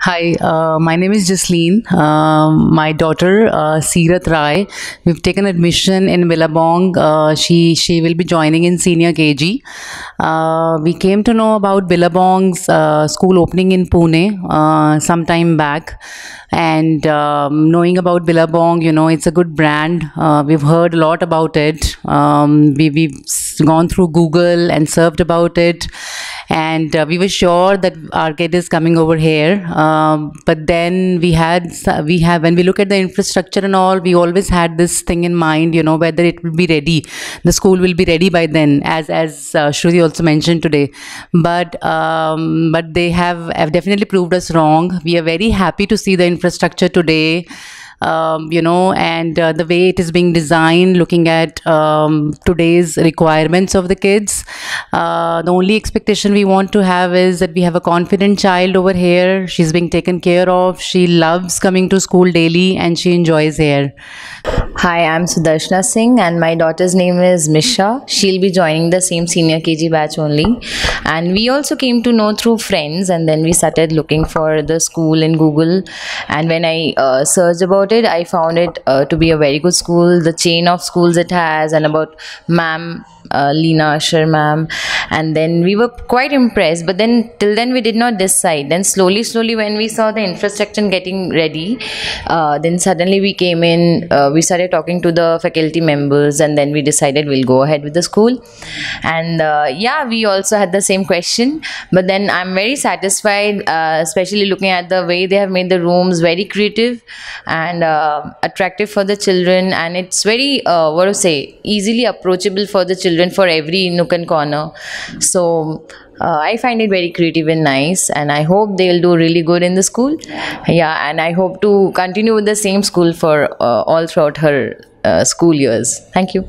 Hi, uh, my name is Jasleen. Um, my daughter, uh, Seerath Rai, we've taken admission in Billabong. Uh, she she will be joining in senior KG. Uh, we came to know about Billabong's uh, school opening in Pune uh, some time back, and um, knowing about Billabong, you know, it's a good brand. Uh, we've heard a lot about it. Um, we, we've gone through Google and surfed about it and uh, we were sure that our kid is coming over here. Um, but then we had we have when we look at the infrastructure and all we always had this thing in mind you know whether it will be ready. The school will be ready by then as as uh, Shruti also mentioned today. But um, but they have, have definitely proved us wrong. We are very happy to see the infrastructure today um, you know, and uh, the way it is being designed, looking at um, today's requirements of the kids. Uh, the only expectation we want to have is that we have a confident child over here. She's being taken care of. She loves coming to school daily and she enjoys here. Hi, I'm Sudarshana Singh, and my daughter's name is Mischa. She'll be joining the same senior KG batch only. And we also came to know through friends, and then we started looking for the school in Google. And when I uh, searched about it, I found it uh, to be a very good school. The chain of schools it has, and about ma'am uh, Lina Ashar ma'am, and then we were quite impressed. But then till then we did not decide. Then slowly, slowly, when we saw the infrastructure getting ready, uh, then suddenly we came in. Uh, we started talking to the faculty members, and then we decided we'll go ahead with the school. And uh, yeah, we also had the same question. But then I'm very satisfied, uh, especially looking at the way they have made the rooms very creative and uh, attractive for the children, and it's very uh, what to say easily approachable for the children for every nook and corner. So uh, I find it very creative and nice, and I hope they'll do really good in the school. Yeah, and I hope to continue with the same school for uh, all throughout her uh, school years. Thank you.